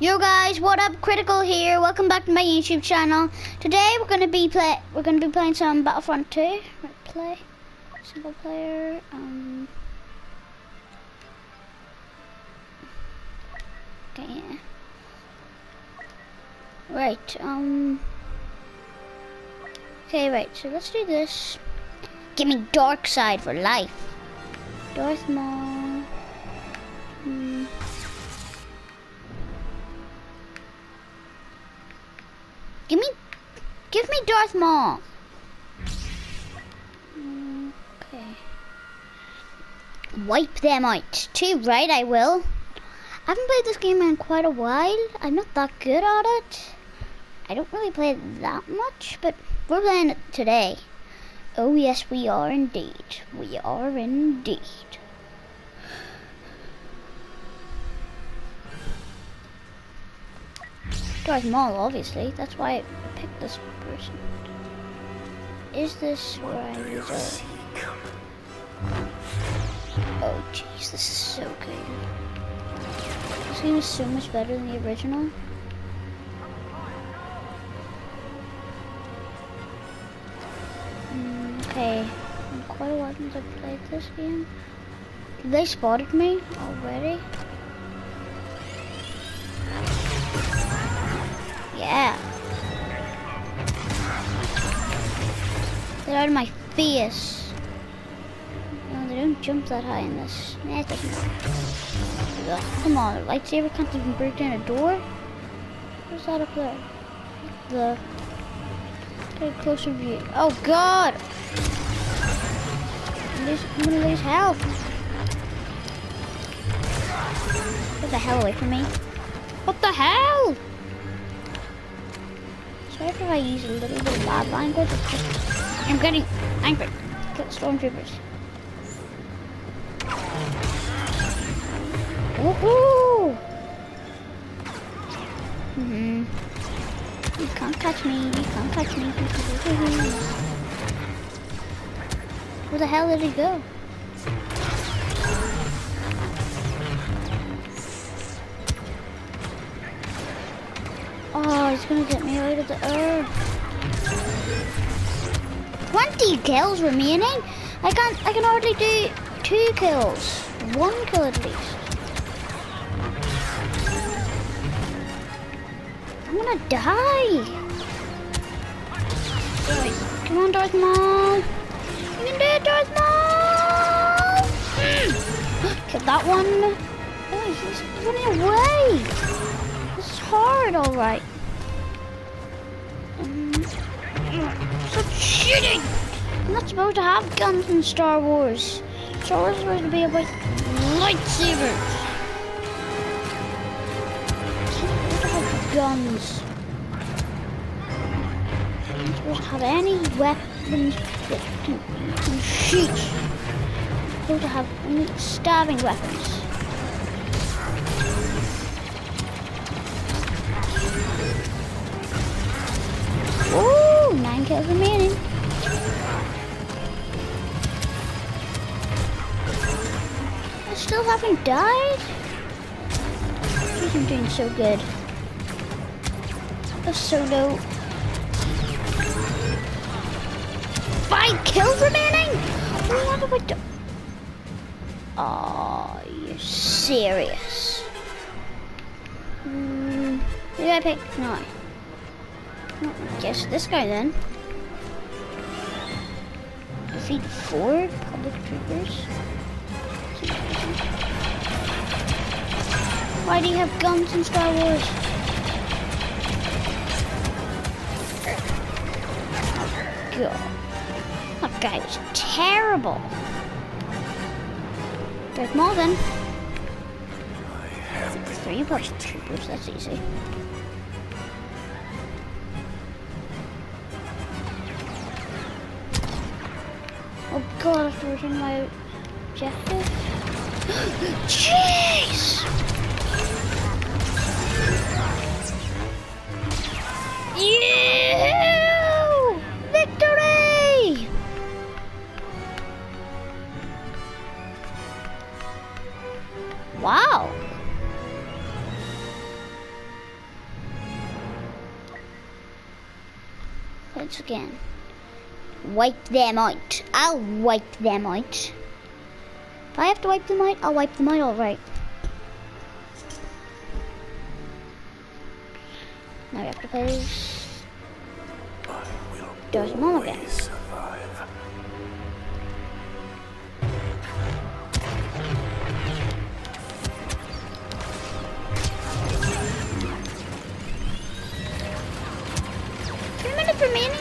Yo guys, what up? Critical here. Welcome back to my YouTube channel. Today we're gonna be play we're gonna be playing some Battlefront 2. Right, play single player. Um. Okay. Yeah. Right. Um. Okay. Right. So let's do this. Give me dark side for life. Darth Maul. Give me, give me Darth Maul. Okay. Wipe them out. Too right, I will. I haven't played this game in quite a while. I'm not that good at it. I don't really play it that much, but we're playing it today. Oh yes, we are indeed. We are indeed. Darth Maul, obviously. That's why I picked this person. Is this where I use a... Oh jeez, this is so good. This game is so much better than the original. Mm, okay, been quite a while since I played this game. They spotted me already. My face. No, they don't jump that high in this. Nah, it doesn't come on, a lightsaber can't even break down a door? What's that up there? The... Get a closer view. Oh god! I'm lose- I'm gonna lose health. Get the hell away from me. What the hell? If I use a little bit of bad language. I'm getting angry. Kill stormtroopers. Woohoo! hmm You can't catch me. You can't catch me. Where the hell did he go? He's gonna get me out of the earth. 20 kills remaining? I can't, I can hardly do two kills. One kill at least. I'm gonna die. Come on, Darth Maul. You can do it, Darth Maul. Kill that one. Oh, he's running away. It's hard, alright. Stop shooting! I'm not supposed to have guns in Star Wars. Star Wars is supposed to be about lightsabers. Supposed have guns. I'm not supposed to have any weapons that can, can shoot. I'm supposed to have only stabbing weapons. Kills remaining. I still haven't died. I'm doing so good. A solo. Five kills remaining? What have I done? Oh, you're serious. Hmm, who did I pick? No. I guess this guy then. Defeat four public troopers. Why do you have guns in Star Wars? God. That guy was terrible. Darth Maul then. Three public troopers, that's easy. god, I was in my objective. Jeez! Yeah! Victory! Wow! Once again. Wipe them out. I'll wipe them out. If I have to wipe them out, I'll wipe them out alright. Now we have to play this. There's. Three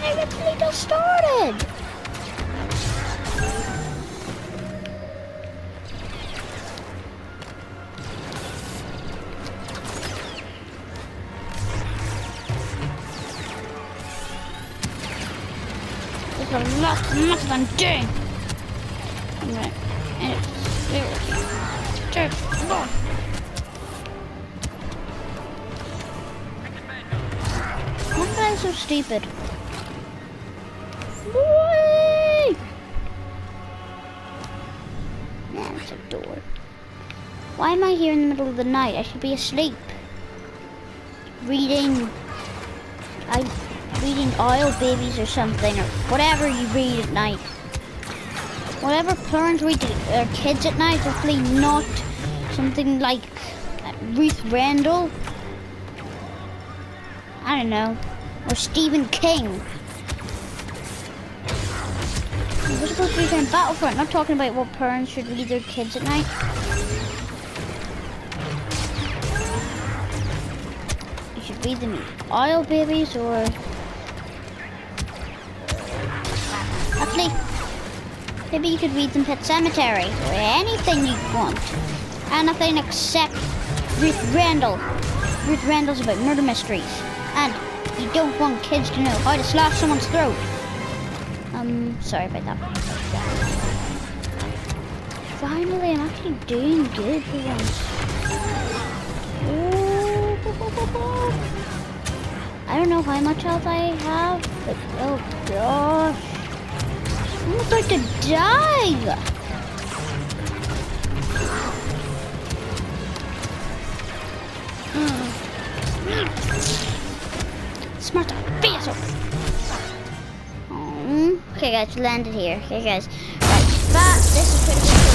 remaining, I literally just started. There's a lot, lot of undoing. Right. And so stupid? Why am I here in the middle of the night? I should be asleep. Reading. I reading Owl Babies or something, or whatever you read at night. Whatever parents read to their kids at night, hopefully not something like Ruth Rendell. I don't know. Or Stephen King. We're supposed to be playing Battlefront, I'm not talking about what parents should read their kids at night. Read them Owl Babies or Actually, maybe you could read them Pet Sematary or anything you want. Anything except Ruth Rendell. Ruth Rendell's about murder mysteries. And you don't want kids to know how to slash someone's throat. Um, sorry about that. Finally, I'm actually doing good for once. I don't know how much health I have, but oh gosh. I'm about to die! Mm. Smart vessel! Oh. Mm. Okay guys, landed here. Okay guys. Right, but this is pretty